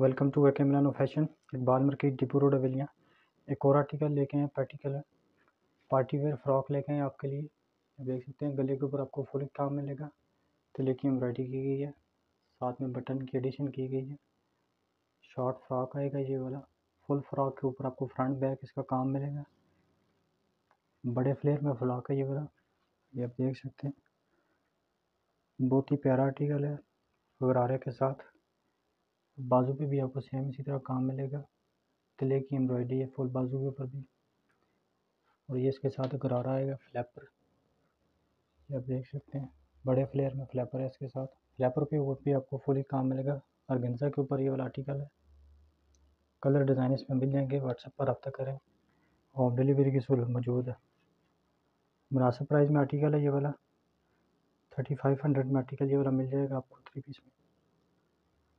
Welcome to A K Milano fashion. Iqbal market depot road अवेलिया एक और article लेके आए party colour party wear frock लेके आए आपके लिए। देख सकते हैं, गले के ऊपर आपको फुल काम मिलेगा। तो की एम्ब्रॉयडरी की गई है। साथ में बटन की एडिशन की गई है। शॉर्ट फ्रॉक आएगा ये वाला। फुल फ्रॉक के ऊपर आपको फ्रंट बैक इसका काम मिलेगा। बड़े फ्लेयर में फ्रॉक है ये वाला। ये आप देख सकते हैं। बहुत ही प्यारा आर्टिकल है। गरारे के साथ। बाजू पे भी आपको सेम इसी तरह काम मिलेगा। तिले की एम्ब्रॉयडरी है फुल बाजू के ऊपर भी। और ये इसके साथ गरारा आएगा फ्लैपर ये आप देख सकते हैं, बड़े फ्लेयर में फ्लैपर है इसके साथ। फ्लैपर पे वो भी आपको फुली काम मिलेगा। और के ऊपर ये वाला आर्टिकल है। कलर डिज़ाइन इसमें मिल जाएँगे व्हाट्सएप पर रब्ता करें। होम डिलीवरी की सहूलत मौजूद है। मुनासिब प्राइस में आर्टिकल है ये वाला। थर्टी फाइव हंड्रेड में आर्टिकल ये वाला मिल जाएगा आपको थ्री पीस में।